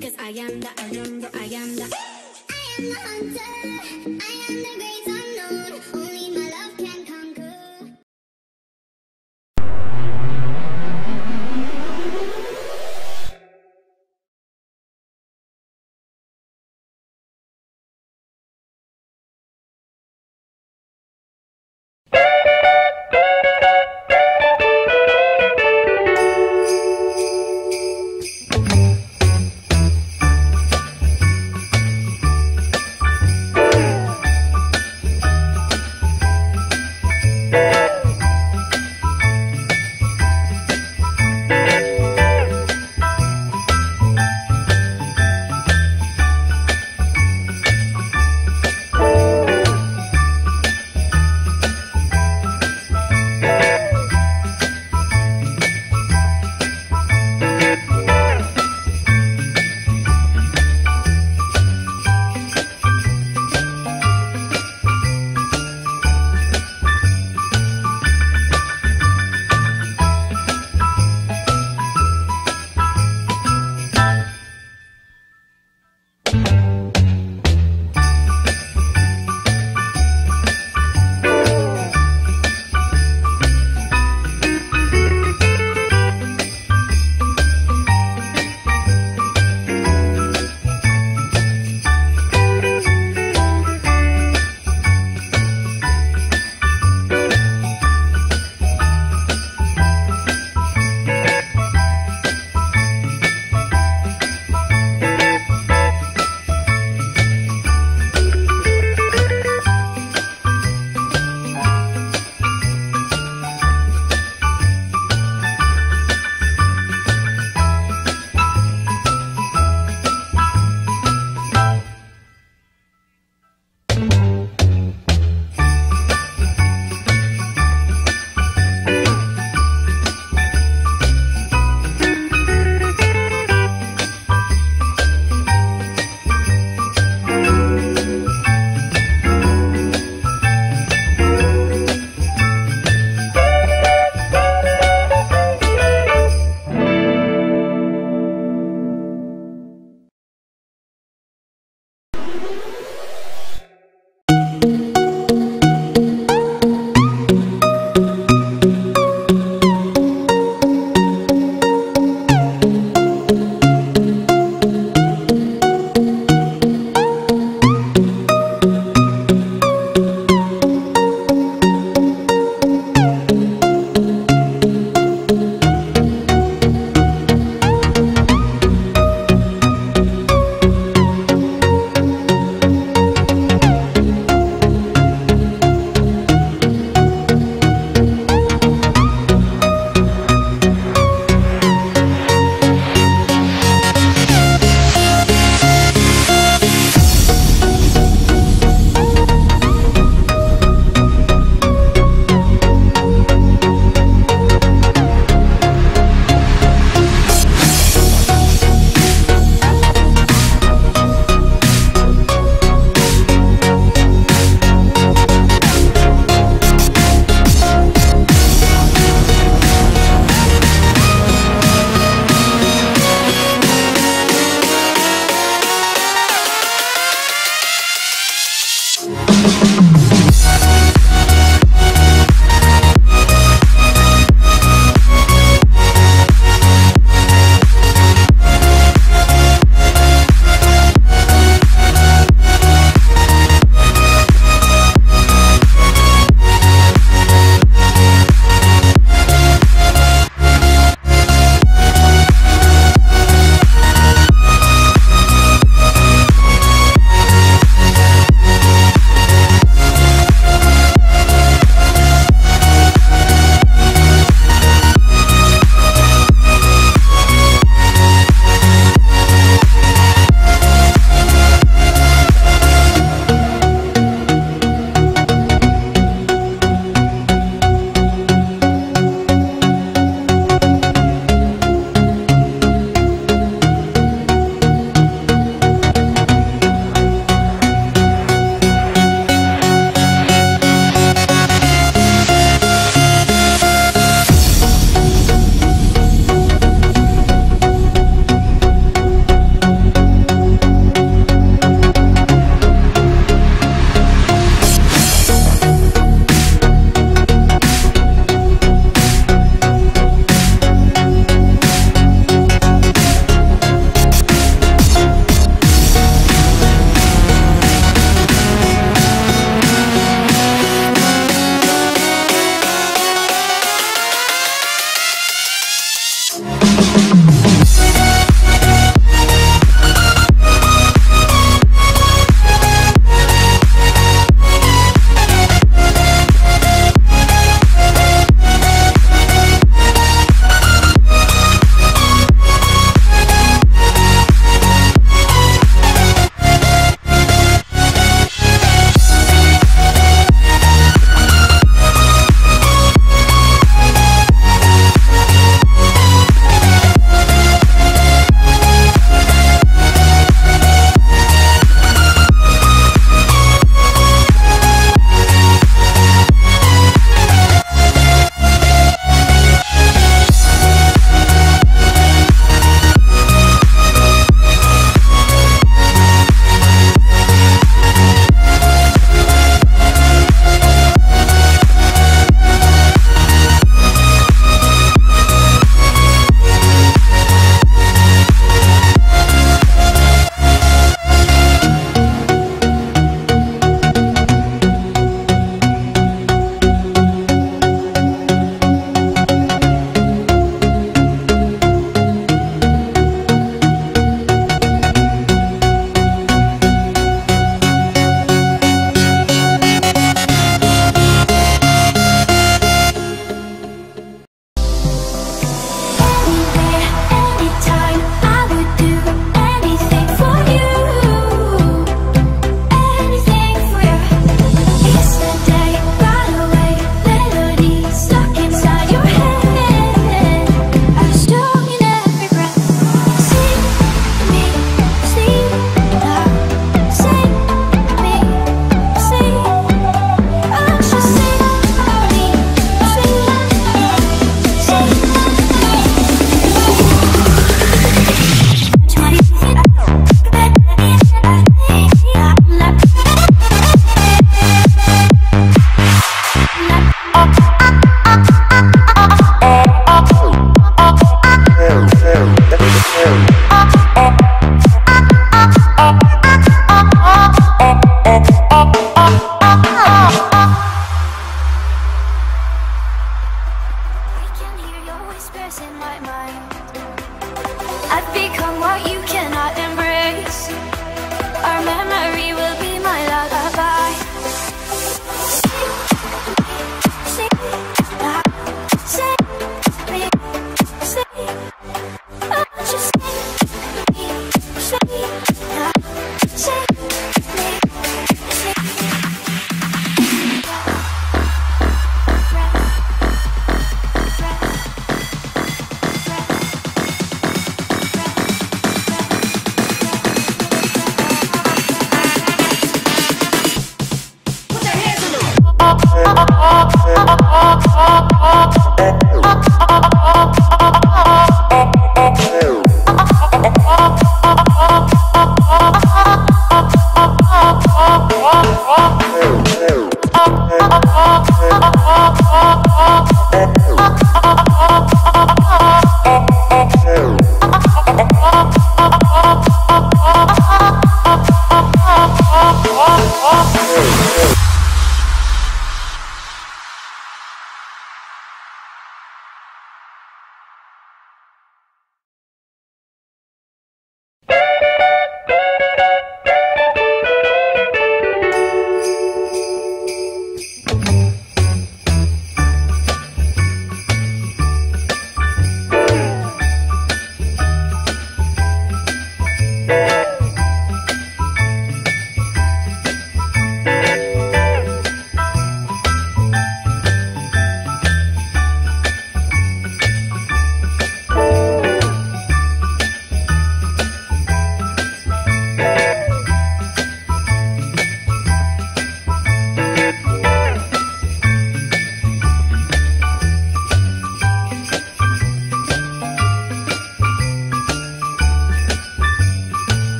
Cause I am the, I am the, I am the. I am the hunter. I am the great unknown.